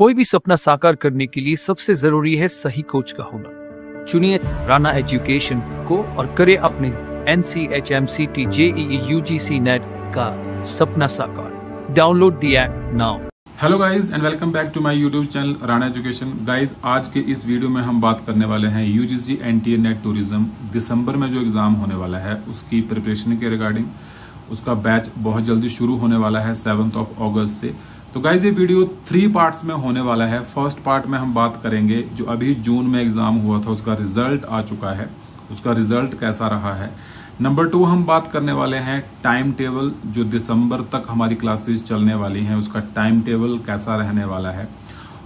कोई भी सपना साकार करने के लिए सबसे ज़रूरी है सही कोच का होना। चुनिए राना एजुकेशन को और करे अपने N C H M C T J U G C NET का सपना साकार। Download the app now hello guys and welcome back to my YouTube channel Rana education guys आज के इस वीडियो में हम बात करने वाले हैं यूजीसी एनटीए नेट टूरिज़्म दिसंबर में जो एग्ज़ाम होने वाला है, उसकी प्रिपरेशन के रिगार्डिंग उसका बैच बहुत जल्दी शुरू होने वाला है सेवन्थ ऑफ़ अगस्त से। तो गाइज़ ये वीडियो थ्री पार्ट्स में होने वाला है। फ़र्स्ट पार्ट में हम बात करेंगे जो अभी जून में एग्ज़ाम हुआ था, उसका रिज़ल्ट आ चुका है। उसका रिज़ल्ट कैसा रहा है? नंबर टू हम बात करने वाले हैं टाइम टेबल जो दिसंबर तक हमारी क्लासेस चलने वाली हैं, उसका टाइम टेबल कैसा रहने वाला है।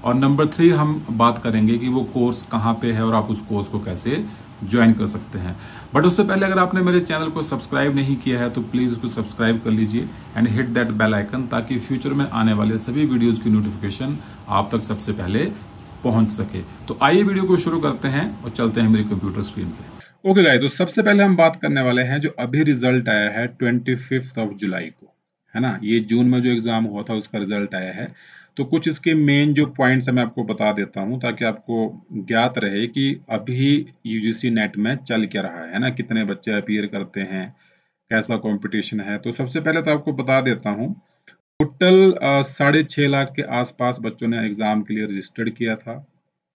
और नंबर थ्री हम बात करेंगे कि वो कोर्स कहाँ पे है और आप उस कोर्स को कैसे ज्वाइन कर सकते हैं। बट उससे पहले अगर आपने मेरे चैनल को सब्सक्राइब नहीं किया है तो प्लीज़ उसको सब्सक्राइब कर लीजिए and hit that bell icon ताकि फ्यूचर में आने वाले सभी वीडियोस की नोटिफिकेशन आप तक सबसे पहले पहुँच सके। तो आइए वीडियो को शुरू करते हैं और चलते हैं मेरी कंप्यूटर स्क्रीन पे। ओके गाइस तो सबसे पहले हम बात करने वाले हैं जो अभी रिज़ल्ट आया है ट्वेंटी ऑफ़ जुलाई को। है ना? ये जून में जो एग्ज़ाम हुआ था, उसका रिज़ल्ट आया है। तो कुछ इसके मेन जो पॉइंट्स मैं आपको बता देता हूँ ताकि आपको ज्ञात रहे कि अभी यूजीसी नेट में चल क्या रहा है ना? कितने बच्चे अपीयर करते हैं, कैसा कंपटीशन है? तो सबसे पहले तो आपको बता देता हूँ टोटल साढ़े छह लाख के आसपास बच्चों ने एग्ज़ाम के लिए रजिस्टर्ड किया था,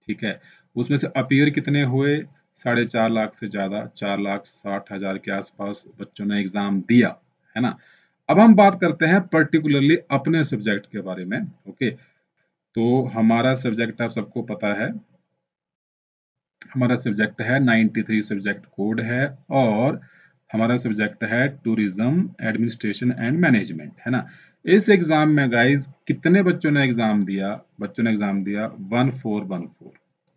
ठीक है? उसमें से अपीयर कितने हुए? साढ़े चार लाख से ज़्यादा, चार लाख साठ हज़ार के आसपास बच्चों ने एग्ज़ाम दिया, है ना? अब हम बात करते हैं पर्टिकुलरली अपने सब्जेक्ट के बारे में ओके तो हमारा सब्जेक्ट आप सबको पता है। हमारा सब्जेक्ट है 93 सब्जेक्ट कोड है और हमारा सब्जेक्ट है टूरिज़्म एडमिनिस्ट्रेशन एंड मैनेजमेंट है ना? इस एग्ज़ाम में गाइस कितने बच्चों ने एग्ज़ाम दिया? बच्चों ने एग्ज़ाम दिया वन फोर वन फोर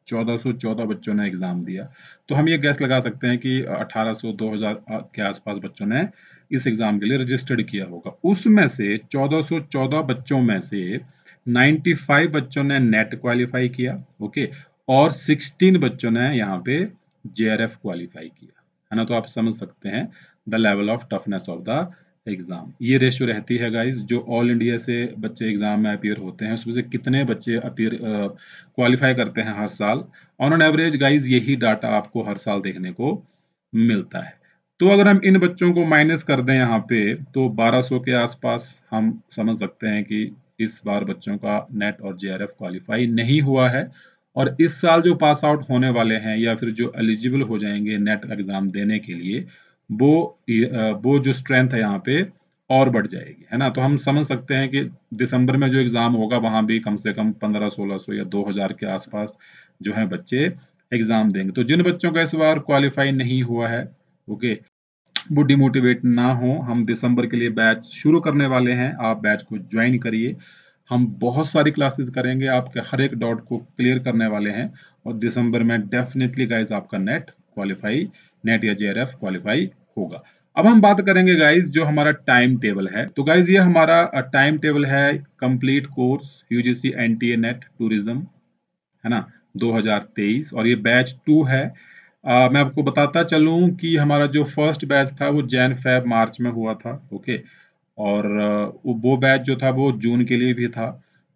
चौदह सौ चौदह बच्चों ने एग्ज़ाम दिया। तो हम ये गैस लगा सकते हैं कि अठारह सौ दो हज़ार के आसपास बच्चों ने इस एग्ज़ाम के लिए रजिस्टर्ड किया होगा। उसमें से 1414 बच्चों में से 95 बच्चों ने नेट क्वालिफाई किया, ओके, और 16 बच्चों ने यहाँ पे जेआरएफ क्वालिफाई किया। है ना? तो आप समझ सकते हैं the level of toughness of the exam ये रेशियो रहती है गाइज़ जो ऑल इंडिया से बच्चे एग्ज़ाम में अपियर होते हैं, उसमें से कितने बच्चे अपियर क्वालिफाई करते हैं हर साल? ऑन एन एवरेज गाइज़ यही डाटा आपको हर साल देखने को मिलता है। तो अगर हम इन बच्चों को माइनस कर दें यहाँ पे तो 1200 के आसपास हम समझ सकते हैं कि इस बार बच्चों का नेट और जेआरएफ क्वालिफाई नहीं हुआ है और इस साल जो पास आउट होने वाले हैं या फिर जो एलिजिबल हो जाएँगे नेट एग्ज़ाम देने के लिए, वो वो जो स्ट्रेंथ है यहाँ पे और बढ़ जाएगी, है ना? तो हम समझ सकते हैं कि दिसंबर में जो एग्ज़ाम होगा, वहाँ भी कम से कम पंद्रह सोलह सौ या दो हज़ार के आसपास जो है बच्चे एग्ज़ाम देंगे। तो जिन बच्चों का इस बार क्वालिफाई नहीं हुआ है ओके वो डिमोटिवेट ना हो, हम दिसंबर के लिए बैच शुरू करने वाले हैं। आप बैच को ज्वाइन करिए। हम बहुत सारी क्लासेस करेंगे, आपके हर एक डाउट को क्लियर करने वाले हैं। और दिसंबर में डेफिनेटली गाइज़ आपका नेट क्वालिफाई, नेट या जेआरएफ क्वालिफाई होगा। अब हम बात करेंगे गाइज़ जो हमारा टाइम टेबल है। तो गाइज़ ये हमारा टाइम टेबल है complete course UGC NTA NET tourism है ना? 2023 और ये बैच टू है। आ, मैं आपको बताता चलूँ कि हमारा जो फ़र्स्ट बैच था वो जैन फेब मार्च में हुआ था ओके और वो बैच जो था वो जून के लिए भी था।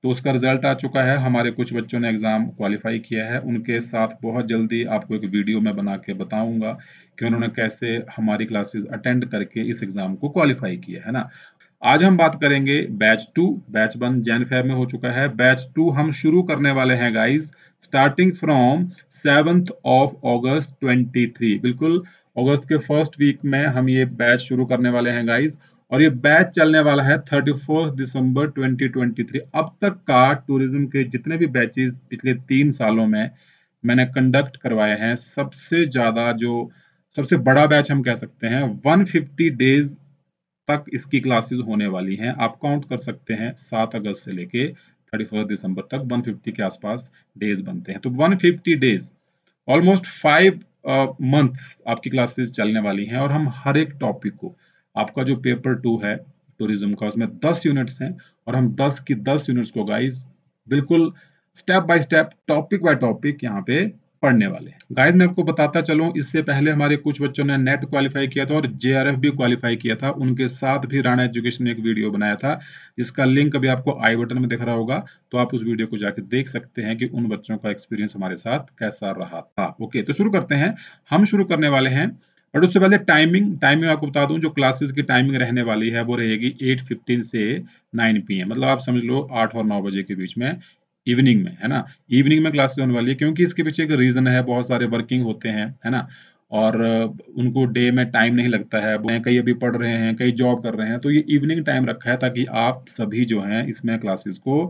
तो उसका रिज़ल्ट आ चुका है हमारे कुछ बच्चों ने एग्ज़ाम क्वालिफाई किया है। उनके साथ बहुत जल्दी आपको एक वीडियो में बना के बताऊँगा कि उन्होंने कैसे हमारी क्लासेस अटेंड करके इस एग्ज़ाम को क्वालिफाई किया है ना? आज हम बात करेंगे batch two, batch one Jan Feb में हो चुका है। बैच टू हम शुरू करने वाले हैं guys starting from seventh of August 23 बिल्कुल अगस्त के फ़र्स्ट वीक में हम ये बैच शुरू करने वाले हैं गाइज़ और ये बैच चलने वाला है थर्टी दिसंबर 2023 अब तक का टूरिज़्म के जितने भी बैचेस पिछले तीन सालों में मैंने कंडक्ट करवाए हैं, सबसे ज़्यादा जो, सबसे बड़ा बैच हम कह सकते हैं 150 डेज़ तक इसकी क्लासेस होने वाली हैं। आप काउंट कर सकते हैं सात अगस्त से लेके थर्टी फ़र्स्ट दिसंबर तक 150 के आसपास डेज़ बनते हैं। तो 150 डेज़ ऑलमोस्ट फाइव मंथ्स आपकी क्लासेस चलने वाली हैं और हम हर एक टॉपिक को, आपका जो पेपर टू है टूरिज़्म का, उसमें 10 यूनिट्स हैं और हम 10 की 10 यूनिट्स को गाइज़ बिल्कुल step by step topic by topic यहाँ पे पढ़ने वाले। गाइस मैं आपको बताता चलूँ, इससे पहले हमारे कुछ बच्चों ने नेट क्वालिफाई किया था और जेआरएफ भी क्वालिफाई किया था। उनके साथ भी राणा एजुकेशन ने एक वीडियो बनाया था, जिसका लिंक अभी आपको आई बटन में दिख रहा होगा तो आप उस वीडियो को जाकर देख सकते हैं कि उन बच्चों का एक्सपीरियंस हमारे साथ कैसा रहा था। ओके तो शुरू करते हैं। हम शुरू करने वाले हैं बट उससे पहले टाइमिंग टाइमिंग आपको बता दूँ, जो क्लासेस की टाइमिंग रहने वाली है, वो रहेगी 8:15 से 9 पीएम मतलब आप समझ लो 8 और 9 बजे के बीच में इवनिंग में, है ना? इवनिंग में क्लासेस होने वाली है क्योंकि इसके पीछे एक रीजन है, बहुत सारे वर्किंग होते हैं, है ना? और उनको डे में टाइम नहीं लगता है कई अभी पढ़ रहे हैं कई जॉब कर रहे हैं तो ये इवनिंग टाइम रखा है ताकि आप सभी जो हैं इसमें क्लासेस को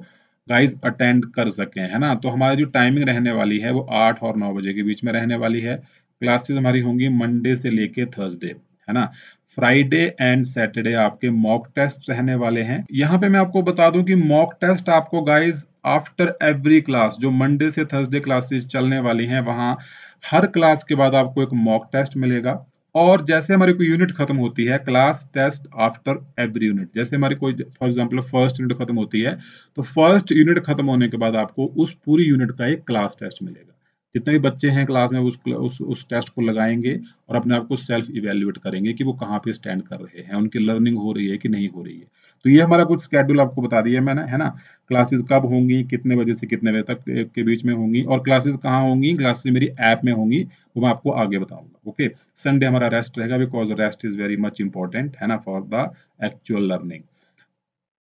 गाइज़ अटेंड कर सकें, है ना? तो हमारी जो टाइमिंग रहने वाली है वो आठ और नौ बजे के बीच में रहने वाली है। क्लासेस हमारी होंगी मंडे से लेके थर्सडे है ना? फ्राइडे एंड सैटरडे आपके मॉक टेस्ट रहने वाले हैं। यहाँ पे मैं आपको बता दूँ कि मॉक टेस्ट आपको गाइज़ आफ्टर एवरी क्लास जो मंडे से थर्सडे क्लासेस चलने वाली हैं, वहाँ हर क्लास के बाद आपको एक मॉक टेस्ट मिलेगा। और जैसे हमारी कोई यूनिट खत्म होती है class test after every unit जैसे हमारी कोई फॉर एग्जांपल फ़र्स्ट यूनिट खत्म होती है तो फ़र्स्ट यूनिट खत्म होने के बाद आपको उस पूरी यूनिट का एक क्लास टेस्ट मिलेगा। जितने भी बच्चे हैं क्लास में उस उस, उस टेस्ट को लगाएँगे और अपने आप को सेल्फ इवेल्युएट करेंगे कि वो कहाँ पे स्टैंड कर रहे हैं। उनकी लर्निंग हो रही है कि नहीं हो रही है। तो ये हमारा कुछ स्केड्यूल आपको बता दिया मैंने है ना? क्लासेस कब होंगी कितने बजे से कितने बजे तक के बीच में होंगी और क्लासेस कहाँ होंगी? क्लासेस मेरी ऐप में होंगी वो मैं आपको आगे बताऊँगा ओके संडे हमारा रेस्ट रहेगा because rest is very much important है ना फॉर द एक्चुअल लर्निंग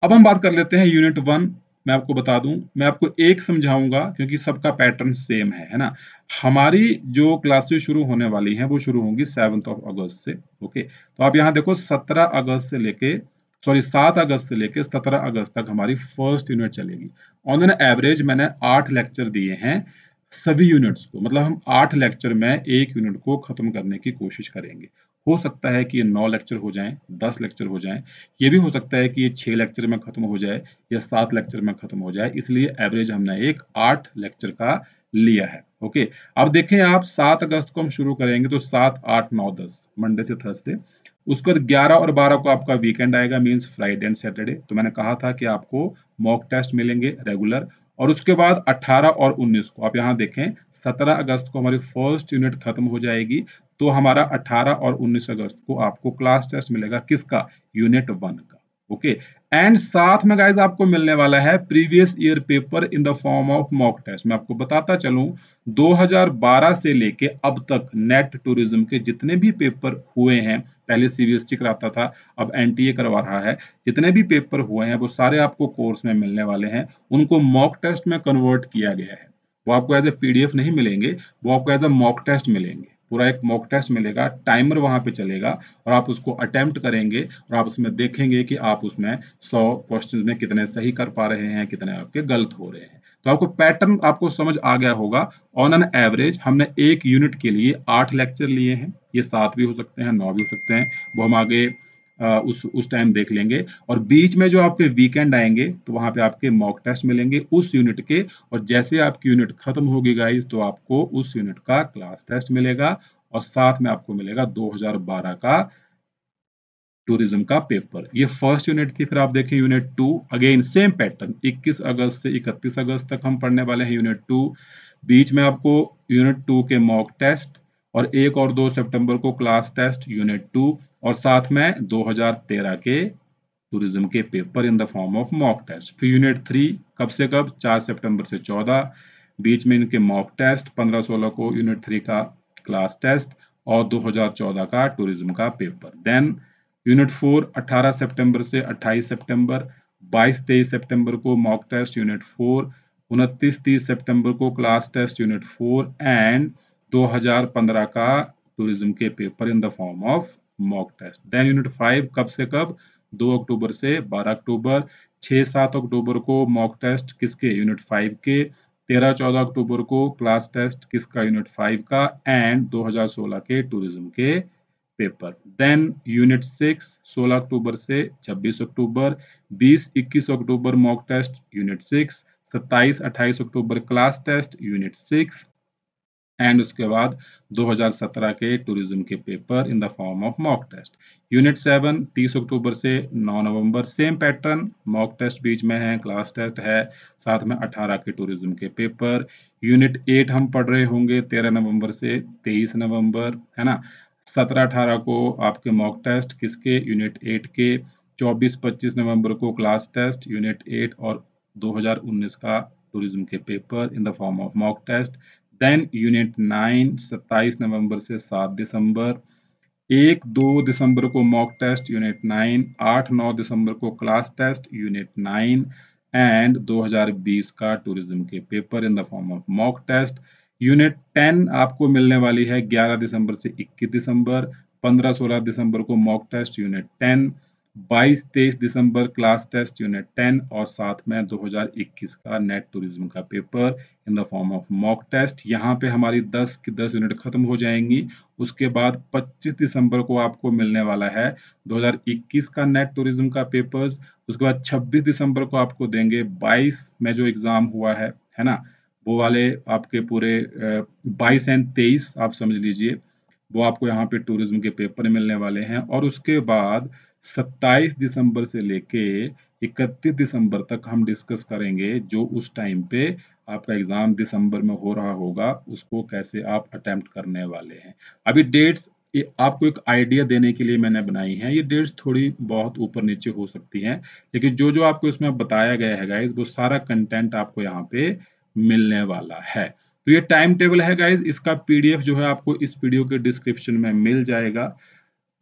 अब हम बात कर लेते हैं यूनिट वन मैं आपको बता दूँ, मैं आपको एक समझाऊँगा क्योंकि सबका पैटर्न सेम है है ना? हमारी जो क्लासेस शुरू होने वाली हैं, वो शुरू होंगी सेवंथ ऑफ़ अगस्त से ओके तो आप यहाँ देखो, सत्रह अगस्त से लेके सॉरी सात अगस्त से लेके सत्रह अगस्त तक हमारी फ़र्स्ट यूनिट चलेगी। ऑन एन एवरेज मैंने आठ लेक्चर दिए हैं सभी यूनिट्स को मतलब हम आठ लेक्चर में एक यूनिट को खत्म करने की कोशिश करेंगे। हो सकता है कि ये नौ लेक्चर हो जाएँ, दस लेक्चर हो जाएँ। ये भी हो सकता है कि ये छह लेक्चर में खत्म हो जाए या सात लेक्चर में खत्म हो जाए, इसलिए एवरेज हमने एक आठ लेक्चर का लिया है। ओके, अब देखें आप, सात अगस्त को हम शुरू करेंगे तो सात, आठ, नौ, दस मंडे से थर्सडे उसके बाद ग्यारह और बारह को आपका वीकेंड आएगा मीन्स फ्राइडे एंड सैटरडे तो मैंने कहा था कि आपको मॉक टेस्ट मिलेंगे रेगुलर और उसके बाद 18 और 19 को, आप यहाँ देखें 17 अगस्त को हमारी फ़र्स्ट यूनिट खत्म हो जाएगी। तो हमारा 18 और 19 अगस्त को आपको क्लास टेस्ट मिलेगा किसका? यूनिट वन का। ओके एंड साथ में गाइज़ आपको मिलने वाला है previous year paper in the form of mock test मैं आपको बताता चलूँ 2012 से लेके अब तक नेट टूरिज़्म के जितने भी पेपर हुए हैं, पहले सीबीएसई कराता था, अब एनटीए करवा रहा है, जितने भी पेपर हुए हैं, वो सारे आपको कोर्स में मिलने वाले हैं। उनको मॉक टेस्ट में कन्वर्ट किया गया है। वो आपको एज ए पीडीएफ नहीं मिलेंगे, वो आपको एज ए मॉक टेस्ट मिलेंगे। पूरा एक मॉक टेस्ट मिलेगा टाइमर वहाँ पे चलेगा और आप उसको अटेम्प्ट करेंगे और आप उसमें देखेंगे कि आप उसमें सौ क्वेश्चन में कितने सही कर पा रहे हैं, कितने आपके गलत हो रहे हैं। तो आपको पैटर्न आपको समझ आ गया होगा ऑन एन एवरेज हमने एक यूनिट के लिए आठ लेक्चर लिए हैं, ये सात भी हो सकते हैं, नौ भी हो सकते हैं, वो हम आगे उस उस टाइम देख लेंगे। और बीच में जो आपके वीकेंड आएँगे तो वहाँ पे आपके मॉक टेस्ट मिलेंगे उस यूनिट के। और जैसे आपकी यूनिट खत्म होगी गाइज़ तो आपको उस यूनिट का क्लास टेस्ट मिलेगा। और साथ में आपको मिलेगा 2012 का टूरिज़्म का पेपर ये फ़र्स्ट यूनिट थी, फिर आप देखें unit two again same pattern 21 अगस्त से 31 अगस्त तक हम पढ़ने वाले हैं यूनिट टू बीच में आपको यूनिट टू के मॉक टेस्ट और एक और दो सितंबर को क्लास टेस्ट यूनिट टू और साथ में 2013 के टूरिज़्म के paper in the form of mock test फिर यूनिट थ्री कब से कब? 4 सितंबर से 14 बीच में इनके मॉक टेस्ट 15-16 को यूनिट थ्री का क्लास टेस्ट और 2014 का टूरिज़्म का पेपर देन यूनिट फोर 18 सितंबर से 28 सितंबर 22-23 सितंबर को मॉक टेस्ट यूनिट फोर उनतीस तीस सितंबर को class test unit four and 2015 का टूरिज़्म के paper in the form of mock test then unit five कब से कब? 2 अक्टूबर से 12 अक्टूबर। 6-7 अक्टूबर को मॉक टेस्ट किसके? यूनिट फाइव के। 13-14 अक्टूबर को क्लास टेस्ट किसका? यूनिट फाइव का एंड 2016 के टूरिज़्म के पेपर देन यूनिट सिक्स 16 अक्टूबर से 26 अक्टूबर। 20-21 अक्टूबर mock test unit six 27-28 October class test unit six and उसके बाद 2017 के टूरिज़्म के paper in the form of mock test unit seven 30 अक्टूबर से 9 नवंबर सेम पैटर्न मॉक टेस्ट बीच में है क्लास टेस्ट है, साथ में 18 के टूरिज़्म के पेपर यूनिट एट हम पढ़ रहे होंगे 13 नवंबर से 23 नवंबर, है ना? 17 18 को आपके मॉक टेस्ट किसके? यूनिट एट के 24 25 नवंबर को क्लास टेस्ट यूनिट एट और 2019 का टूरिज़्म के paper in the form of mock test then unit nine सत्ताईस नवंबर से सात दिसंबर। एक, दो दिसंबर को मॉक टेस्ट यूनिट नाइन आठ, नौ दिसंबर को class test unit nine and 2020 का टूरिज़्म के paper in the form of mock test unit 10 आपको मिलने वाली है 11 दिसंबर से 21 दिसंबर। 15-16 दिसंबर को मॉक टेस्ट यूनिट 10 22 तेईस दिसंबर क्लास टेस्ट यूनिट 10 और साथ में 2021 का नेट टूरिज़्म का paper in the form of mock test यहाँ पे हमारी 10 की 10 यूनिट खत्म हो जाएँगी। उसके बाद 25 दिसंबर को आपको मिलने वाला है 2021 का नेट टूरिज़्म का पेपर्स उसके बाद 26 दिसंबर को आपको देंगे 22 में जो एग्ज़ाम हुआ है है ना? वो वाले आपके पूरे बाईस एंड तेईस आप समझ लीजिए। वो आपको यहाँ पे टूरिज़्म के पेपर मिलने वाले हैं। और उसके बाद 27 दिसंबर से लेके 31 दिसंबर तक हम डिस्कस करेंगे जो उस टाइम पे आपका एग्ज़ाम दिसंबर में हो रहा होगा, उसको कैसे आप अटेम्प्ट करने वाले हैं। अभी डेट्स आपको एक आइडिया देने के लिए मैंने बनाई है। ये डेट्स थोड़ी बहुत ऊपर नीचे हो सकती हैं, लेकिन जो जो आपको इसमें बताया गया है गाइज़ वो सारा कंटेंट आपको यहाँ पे मिलने वाला है। तो ये टाइम टेबल है गाइज़ इसका पीडीएफ जो है आपको इस वीडियो के डिस्क्रिप्शन में मिल जाएगा।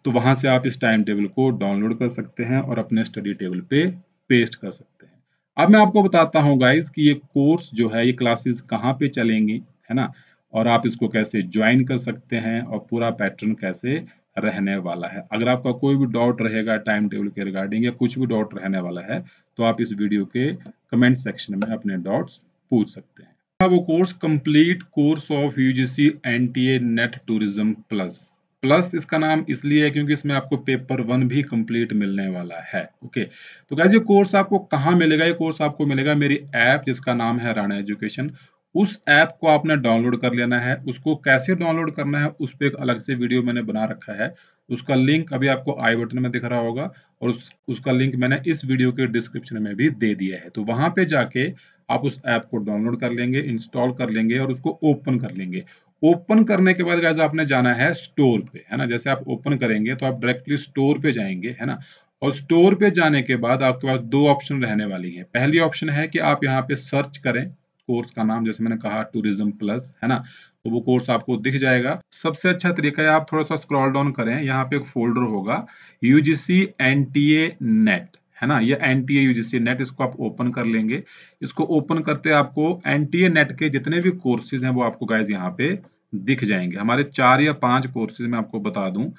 तो वहाँ से आप इस टाइम टेबल को डाउनलोड कर सकते हैं और अपने स्टडी टेबल पे पेस्ट कर सकते हैं। अब मैं आपको बताता हूँ गाइज़ कि ये कोर्स जो है, ये क्लासेस कहाँ पे चलेंगी, है ना? और आप इसको कैसे ज्वाइन कर सकते हैं और पूरा पैटर्न कैसे रहने वाला है। अगर आपका कोई भी डाउट रहेगा टाइम टेबल के रिगार्डिंग या कुछ भी डाउट रहने वाला है तो आप इस वीडियो के कमेंट सेक्शन में अपने डाउट्स पूछ सकते हैं। वो course complete course of UGC NTA NET tourism plus plus इसका नाम इसलिए है क्योंकि इसमें आपको पेपर वन भी कंप्लीट मिलने वाला है ओके तो गाइज़ ये कोर्स आपको कहाँ मिलेगा? ये कोर्स आपको मिलेगा मेरी ऐप जिसका नाम है राणा एजुकेशन उस ऐप को आपने डाउनलोड कर लेना है उसको कैसे डाउनलोड करना है उस पर एक अलग से वीडियो मैंने बना रखा है। उसका लिंक अभी आपको आई बटन में दिख रहा होगा और उस, उसका लिंक मैंने इस वीडियो के डिस्क्रिप्शन में भी दे दिया है। तो वहाँ पे जाके आप उस ऐप को डाउनलोड कर लेंगे इंस्टॉल कर लेंगे और उसको ओपन कर लेंगे। ओपन करने के बाद गाइज़ आपने जाना है स्टोर पे, है ना? जैसे आप ओपन करेंगे तो आप डायरेक्टली स्टोर पे जाएँगे, है ना? और स्टोर पे जाने के बाद आपके पास दो ऑप्शन रहने वाली है। पहली ऑप्शन है कि आप यहाँ पे सर्च करें कोर्स का नाम, जैसे मैंने कहा टूरिज़्म प्लस है ना? तो वो कोर्स आपको दिख जाएगा। सबसे अच्छा तरीका है, आप थोड़ा सा स्क्रॉल डाउन करें, यहाँ पे एक फोल्डर होगा यूजीसी एनटीए नेट है ना, ये एनटीए यूजीसी नेट इसको आप ओपन कर लेंगे। इसको ओपन करते आपको एनटीए नेट के जितने भी कोर्सेज हैं वो आपको गाइज़ यहाँ पे दिख जाएँगे। हमारे चार या पाँच कोर्सेज में आपको बता दूँ।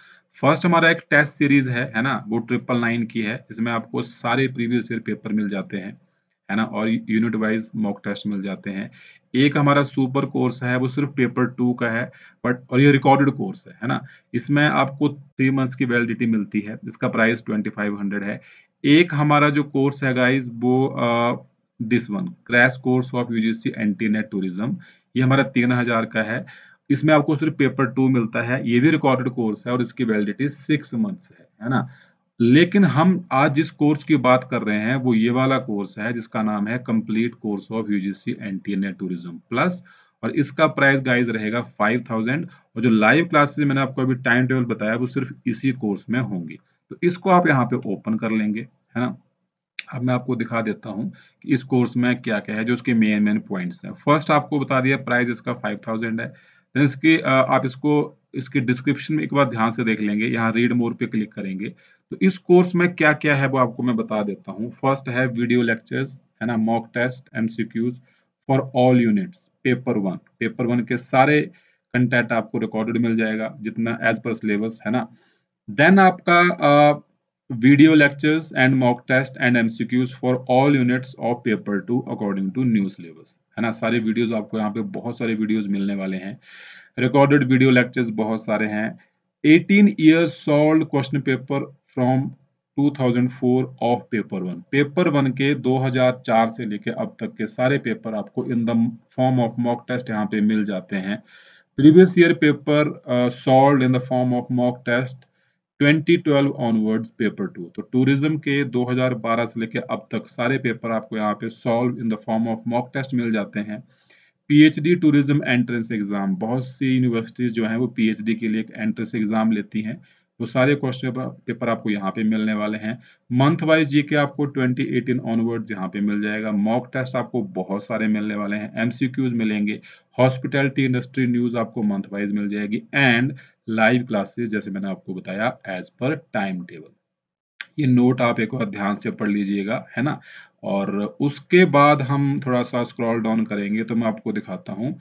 फ़र्स्ट हमारा एक टेस्ट सीरीज़ है है ना, वो ट्रिपल नाइन की है। इसमें आपको सारे प्रीवियस ईयर पेपर मिल जाते हैं, है ना, और यूनिट वाइज मॉक टेस्ट मिल जाते हैं। एक हमारा सुपर कोर्स है, वो सिर्फ़ पेपर टू का है बट और ये रिकॉर्डेड कोर्स है है ना। इसमें आपको थ्री मंथ्स की वैलिडिटी मिलती है। इसका प्राइस ट्वेंटी फाइव हंड्रेड है। एक हमारा जो कोर्स है गाइज़ वो this one crash course of UGC NTA NET tourism ये हमारा तीन हज़ार का है। इसमें आपको सिर्फ़ पेपर टू मिलता है। ये भी रिकॉर्डेड कोर्स है और इसकी वैलिडिटी सिक्स मंथ्स है है ना? लेकिन हम आज जिस कोर्स की बात कर रहे हैं, वो ये वाला कोर्स है, जिसका नाम है complete course of UGC NTA NET tourism plus और इसका प्राइस गाइज़ रहेगा फाइव थाउज़ेंड और जो लाइव क्लासेस मैंने आपको अभी टाइम टेबल बताया, वो सिर्फ़ इसी कोर्स में होंगी। तो इसको आप यहाँ पे ओपन कर लेंगे, है ना? अब मैं आपको दिखा देता हूँ कि इस कोर्स में क्या क्या है, जो उसके मेन मेन पॉइंट्स हैं। फ़र्स्ट आपको बता दिया प्राइस इसका फाइव थाउज़ेंड है। इसकी आप इसको, इसके डिस्क्रिप्शन में एक बार ध्यान से देख लेंगे, यहाँ रीड मोर पे क्लिक करेंगे। तो इस कोर्स में क्या क्या है वो आपको मैं बता देता हूँ। फ़र्स्ट है वीडियो लेक्चर्स है ना? Mock test MCQs for all units paper one paper one के सारे कंटेंट आपको रिकॉर्डेड मिल जाएगा, जितना एज पर सिलेबस है ना? देन आपका video lectures and mock test and MCQs for all units of paper two according to new syllabus है ना? सारे वीडियोस आपको यहाँ पे बहुत सारे वीडियोस मिलने वाले हैं। रिकॉर्डेड वीडियो लेक्चर्स बहुत सारे हैं। 18 years solved question paper from 2004 of paper one paper one के 2004 से लेके अब तक के सारे पेपर आपको in the form of mock test यहाँ पे मिल जाते हैं। Previous year paper solved in the form of mock test 2012 onwards paper two तो टूरिज़्म के 2012 से लेकर अब तक सारे पेपर आपको यहाँ पे solved in the form of mock test मिल जाते हैं। पीएचडी टूरिज़्म एंट्रेंस एग्ज़ाम बहुत सी यूनिवर्सिटीज जो हैं वो पीएचडी के लिए एक एंट्रेंस एग्ज़ाम लेती हैं। वो सारे क्वेश्चन पेपर आपको यहाँ पे मिलने वाले हैं। मंथ वाइज जी के आपको 2018 ऑनवर्ड्स यहाँ पे मिल जाएगा। मॉक टेस्ट आपको बहुत सारे मिलने वाले हैं। एमसीक्यूज मिलेंगे। हॉस्पिटैलिटी इंडस्ट्री न्यूज़ आपको मंथ वाइज मिल जाएगी। एंड लाइव क्लासेस जैसे मैंने आपको बताया एज पर टाइम टेबल ये नोट आप एक बार ध्यान से पढ़ लीजिएगा, है ना? और उसके बाद हम थोड़ा सा स्क्रॉल डाउन करेंगे तो मैं आपको दिखाता हूँ।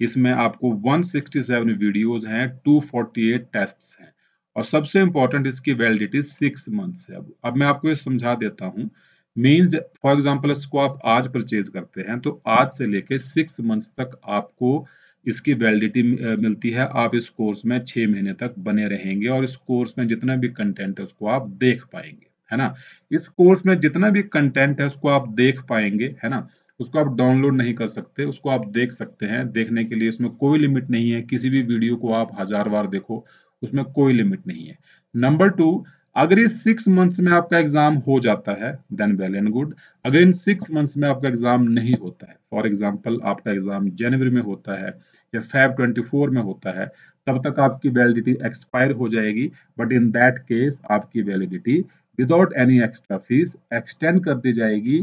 इसमें आपको 167 वीडियोस हैं 248 टेस्ट्स हैं। और सबसे इंपॉर्टेंट इसकी वैलिडिटी सिक्स मंथ्स है। अब अब मैं आपको ये समझा देता हूँ। मीन्स फॉर एग्ज़ाम्पल इसको आप आज परचेज करते हैं तो आज से लेके सिक्स मंथ्स तक आपको इसकी वैलिडिटी मिलती है। आप इस कोर्स में छह महीने तक बने रहेंगे और इस कोर्स में जितना भी कंटेंट है उसको आप देख पाएँगे, है ना? इस कोर्स में जितना भी कंटेंट है उसको आप देख पाएँगे, है ना? उसको आप डाउनलोड नहीं कर सकते, उसको आप देख सकते हैं। देखने के लिए इसमें कोई लिमिट नहीं है। किसी भी वीडियो को आप हज़ार बार देखो, उसमें कोई लिमिट नहीं है। नंबर टू अगर इस सिक्स मंथ्स में आपका एग्ज़ाम हो जाता है देन वेल एंड गुड अगर इन सिक्स मंथ्स में आपका एग्ज़ाम नहीं होता है फॉर एग्ज़ाम्पल आपका एग्ज़ाम जनवरी में होता है या फैब 24 में होता है, तब तक आपकी वैलिडिटी एक्सपायर हो जाएगी बट इन दैट केस आपकी validity without any extra fees extend कर दी जाएगी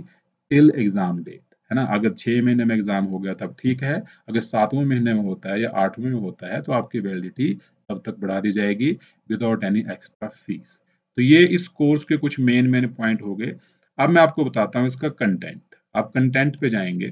टिल एग्ज़ाम डेट है ना? अगर छह महीने में एग्ज़ाम हो गया, तब ठीक है। अगर सातवें महीने में होता है या आठवें में होता है तो आपकी वैलिडिटी तब तक बढ़ा दी जाएगी विदाउट एनी एक्स्ट्रा फ़ीस तो ये इस कोर्स के कुछ मेन मेन पॉइंट हो गए। अब मैं आपको बताता हूँ इसका कंटेंट आप कंटेंट पे जाएँगे,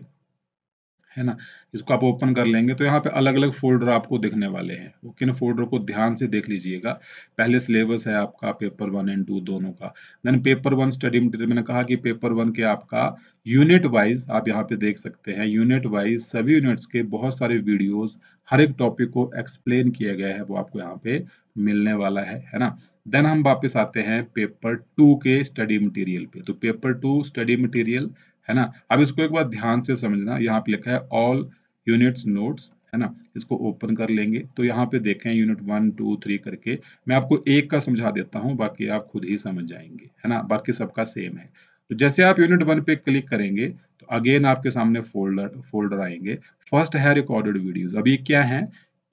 है ना? इसको आप ओपन कर लेंगे तो यहाँ पे अलग अलग फोल्डर आपको दिखने वाले हैं। वो किन फोल्डर को ध्यान से देख लीजिएगा। पहले सिलेबस है आपका पेपर वन एंड टू दोनों का। Then paper one study material मैंने कहा कि पेपर वन के आपका यूनिट वाइज आप यहाँ पे देख सकते हैं। यूनिट वाइज सभी यूनिट्स के बहुत सारे वीडियोज़ हर एक टॉपिक को एक्सप्लेन किया गया है, वो आपको यहाँ पे मिलने वाला है है ना? देन हम वापस आते हैं पेपर टू के स्टडी मटेरियल पे। तो पेपर टू स्टडी मटेरियल है ना? अब इसको एक बार ध्यान से समझना। यहाँ पे लिखा है ऑल यूनिट्स नोट्स है ना? इसको ओपन कर लेंगे। तो यहाँ पे देखें यूनिट वन टू थ्री करके। मैं आपको एक का समझा देता हूँ, बाकी आप खुद ही समझ जाएँगे, है ना? बाकी सबका सेम है। तो जैसे आप यूनिट वन पे क्लिक करेंगे तो अगेन आपके सामने फोल्डर फोल्डर आएँगे। फ़र्स्ट है रिकॉर्डेड वीडियोज़ अभी क्या है?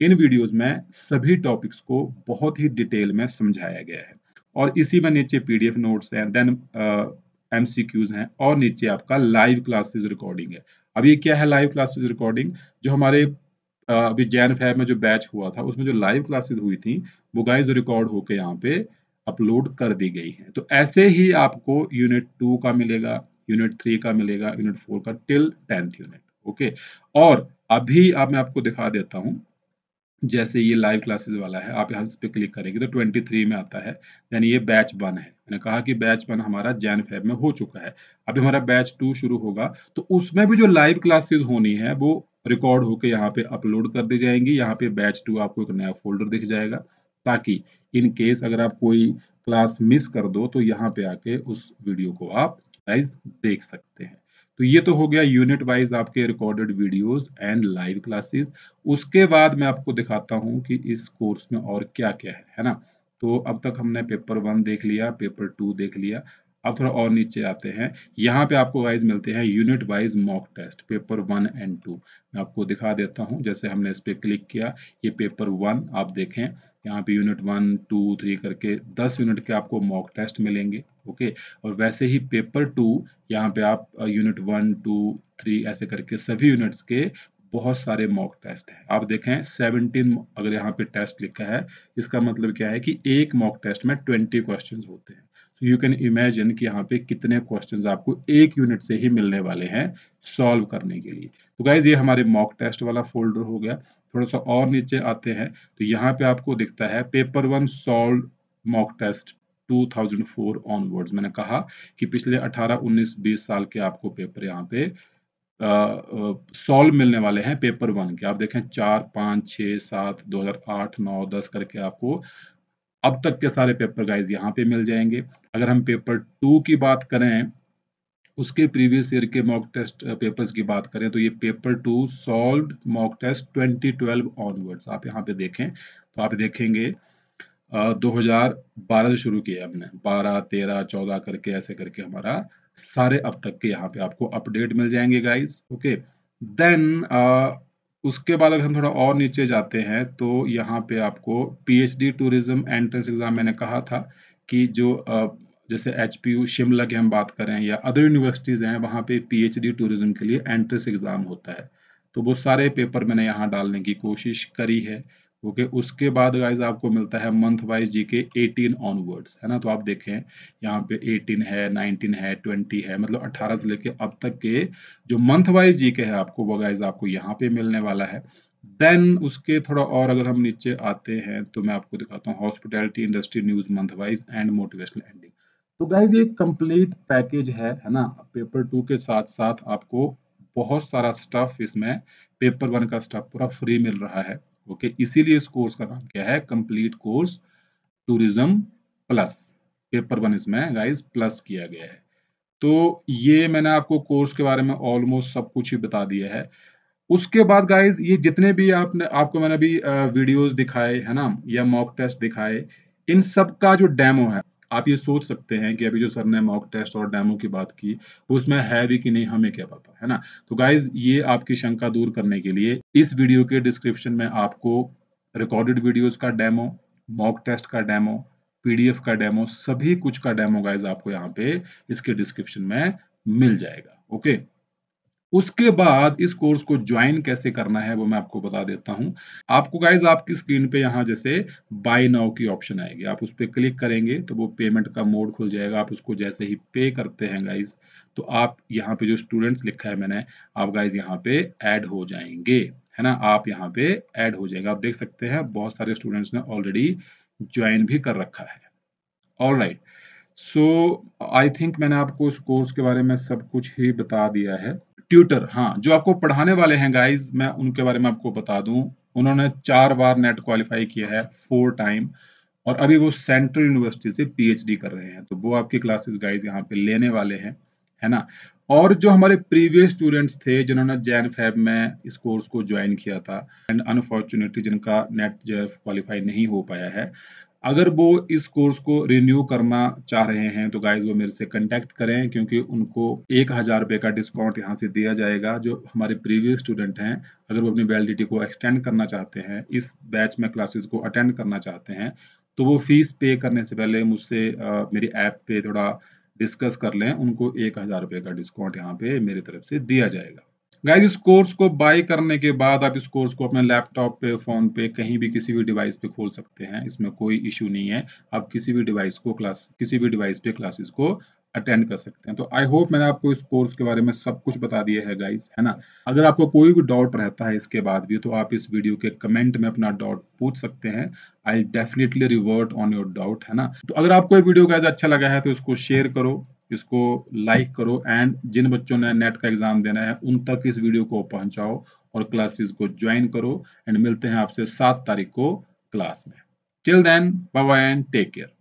इन वीडियोज़ में सभी टॉपिक्स को बहुत ही डिटेल में समझाया गया है। और इसी में नीचे पीडीएफ नोट्स हैं, देन एमसीक्यूज हैं, और नीचे आपका लाइव क्लासेस रिकॉर्डिंग है। अब ये क्या है लाइव क्लासेस रिकॉर्डिंग? जो हमारे अभी जैन फैब में जो बैच हुआ था, उसमें जो लाइव क्लासेस हुई थी, वो गाइज़ रिकॉर्ड होके यहाँ पे अपलोड कर दी गई है। तो ऐसे ही आपको यूनिट टू का मिलेगा यूनिट थ्री का मिलेगा यूनिट फोर का टिल टेंथ यूनिट ओके और अभी अब मैं आपको दिखा देता हूँ जैसे ये लाइव क्लासेस वाला है, आप यहाँ पे क्लिक करेंगे तो 23 में आता है यानी ये बैच वन है। मैंने कहा कि बैच वन हमारा जैन फेब में हो चुका है। अभी हमारा बैच टू शुरू होगा तो उसमें भी जो लाइव क्लासेस होनी है, वो रिकॉर्ड होकर यहाँ पे अपलोड कर दी जाएँगी। यहाँ पे बैच टू आपको एक नया फोल्डर दिख जाएगा, ताकि इन केस अगर आप कोई क्लास मिस कर दो तो यहाँ पे आके उस वीडियो को आप देख सकते हैं। तो ये तो हो गया यूनिट वाइज आपके recorded videos and live classes उसके बाद मैं आपको दिखाता हूँ कि इस कोर्स में और क्या क्या है है ना? तो अब तक हमने पेपर वन देख लिया पेपर टू देख लिया। अब थोड़ा और नीचे आते हैं। यहाँ पे आपको वाइज मिलते हैं unit wise mock test paper one and two मैं आपको दिखा देता हूँ, जैसे हमने इस पर क्लिक किया, ये पेपर वन आप देखें। यहाँ पे यूनिट वन टू थ्री करके दस यूनिट के आपको मॉक टेस्ट मिलेंगे ओके और वैसे ही पेपर टू यहाँ पे आप यूनिट वन टू थ्री ऐसे करके सभी यूनिट्स के बहुत सारे मॉक टेस्ट हैं। आप देखें 17 अगर यहाँ पे टेस्ट लिखा है, इसका मतलब क्या है कि एक मॉक टेस्ट में 20 क्वेश्चंस होते हैं। यू कैन इमेजिन कि यहाँ पे कितने क्वेश्चंस आपको एक यूनिट से ही मिलने वाले हैं सॉल्व करने के लिए। तो गाइज़ ये हमारे मॉक टेस्ट वाला फोल्डर हो गया। थोड़ा सा और नीचे आते हैं। तो यहाँ पे आपको दिखता है paper one solved mock test 2004 onwards मैंने कहा कि पिछले 18, 19, 20 साल के आपको पेपर यहाँ पे सॉल्व मिलने वाले हैं पेपर वन के। आप देखें चार पाँच छः सात दो हज़ार आठ नौ दस करके आपको अब तक के सारे पेपर गाइज़ यहाँ पे मिल जाएँगे। अगर हम पेपर टू की बात करें उसके प्रीवियस ईयर के मॉक टेस्ट पेपर्स की बात करें तो ये paper two solved mock test 2012 onwards आप यहाँ पे देखें तो आप देखेंगे uh, 2012 से शुरू किया हमने। 12, 13, 14 करके ऐसे करके हमारा सारे अब तक के यहाँ पे आपको अपडेट मिल जाएँगे गाइज़ ओके देन उसके बाद अगर हम थोड़ा और नीचे जाते हैं तो यहाँ पे आपको पीएचडी टूरिज़्म एंट्रेंस एग्ज़ाम मैंने कहा था कि जो जैसे एचपीयू शिमला की हम बात करें या अदर यूनिवर्सिटीज़ हैं, वहाँ पे पीएचडी टूरिज़्म के लिए एंट्रेंस एग्ज़ाम होता है। तो वो सारे पेपर मैंने यहाँ डालने की कोशिश करी है। ओके उसके बाद गाइज़ आपको मिलता है मंथ वाइज जी के 18 ऑनवर्ड्स है ना? तो आप देखें, यहाँ पे 18 है 19 है 20 है मतलब 18 से लेके अब तक के जो मंथ वाइज जी के है आपको, वो गाइज़ आपको यहाँ पे मिलने वाला है। देन उसके थोड़ा और अगर हम नीचे आते हैं तो मैं आपको दिखाता हूँ hospitality industry news month wise and motivational ending तो गाइज़ ये कंप्लीट पैकेज है है ना? पेपर टू के साथ साथ आपको बहुत सारा स्टफ़ इसमें पेपर वन का स्टफ़ पूरा फ्री मिल रहा है। ओके इसीलिए इस कोर्स का नाम क्या है? Complete course tourism plus paper one इसमें गाइस प्लस किया गया है। तो ये मैंने आपको कोर्स के बारे में ऑलमोस्ट सब कुछ ही बता दिया है। उसके बाद गाइज़ ये जितने भी आपने, आपको मैंने अभी वीडियोस दिखाए, है ना, या मॉक टेस्ट दिखाए, इन सब का जो डेमो है आप ये सोच सकते हैं कि अभी जो सर ने मॉक टेस्ट और डेमो की बात की, वो उसमें है भी कि नहीं, हमें क्या पता, है ना? तो गाइज़ ये आपकी शंका दूर करने के लिए इस वीडियो के डिस्क्रिप्शन में आपको रिकॉर्डेड वीडियोज़ का डेमो मॉक टेस्ट का डेमो पीडीएफ का डेमो सभी कुछ का डेमो गाइज़ आपको यहाँ पे इसके डिस्क्रिप्शन में मिल जाएगा ओके उसके बाद इस कोर्स को ज्वाइन कैसे करना है वो मैं आपको बता देता हूँ। आपको गाइज़ आपकी स्क्रीन पे यहाँ जैसे बाय नाउ की ऑप्शन आएगी। आप उस पर क्लिक करेंगे तो वो पेमेंट का मोड खुल जाएगा। आप उसको जैसे ही पे करते हैं गाइज़ तो आप यहाँ पे जो स्टूडेंट्स लिखा है मैंने, आप गाइज़ यहाँ पे ऐड हो जाएँगे। है ना? आप यहाँ पे ऐड हो जाएगा। आप देख सकते हैं, बहुत सारे स्टूडेंट्स ने ऑलरेडी ज्वाइन भी कर रखा है। All right so I think मैंने आपको इस कोर्स के बारे में सब कुछ ही बता दिया है। ट्यूटर हाँ जो आपको पढ़ाने वाले हैं गाइज़ मैं उनके बारे में आपको बता दूँ। उन्होंने चार बार नेट क्वालिफाई किया है फोर टाइम और अभी वो सेंट्रल यूनिवर्सिटी से पीएचडी कर रहे हैं। तो वो आपकी क्लासेस गाइज़ यहाँ पे लेने वाले हैं, है ना? और जो हमारे प्रीवियस स्टूडेंट्स थे, जिन्होंने जैन फैब में इस कोर्स को ज्वाइन किया था एंड अनफॉर्चुनेटली जिनका नेट जो क्वालिफाई नहीं हो पाया है अगर वो इस कोर्स को रिन्यू करना चाह रहे हैं तो गाइज़ वो मेरे से कांटेक्ट करें, क्योंकि उनको एक हज़ार रुपए का डिस्काउंट यहाँ से दिया जाएगा, जो हमारे प्रीवियस स्टूडेंट हैं। अगर वो अपनी वैलिडिटी को एक्सटेंड करना चाहते हैं, इस बैच में क्लासेस को अटेंड करना चाहते हैं तो वो फ़ीस पे करने से पहले मुझसे मेरी ऐप पे थोड़ा डिस्कस कर लें, उनको एक हज़ार रुपए का डिस्काउंट यहाँ पे मेरी तरफ़ से दिया जाएगा। गाइज़ इस कोर्स को बाय करने के बाद आप इस कोर्स को अपने लैपटॉप पे फ़ोन पे, कहीं भी किसी भी डिवाइस पे खोल सकते हैं। इसमें कोई इशू नहीं है। आप किसी भी डिवाइस को क्लास किसी भी डिवाइस पे क्लासेस को अटेंड कर सकते हैं। तो आई होप मैंने आपको इस कोर्स के बारे में सब कुछ बता दिया है गाइज़ है ना? अगर आपको कोई भी डाउट रहता है इसके बाद भी तो आप इस वीडियो के कमेंट में अपना डाउट पूछ सकते हैं। I definitely revert on your doubt है ना? तो अगर आपको वीडियो गाइज़ अच्छा लगा है तो इसको शेयर करो। इसको लाइक करो एंड जिन बच्चों ने नेट का एग्ज़ाम देना है, उन तक इस वीडियो को पहुंचाओ और क्लासेस को ज्वाइन करो एंड मिलते हैं आपसे सात तारीख को क्लास में। Till then bye bye and take care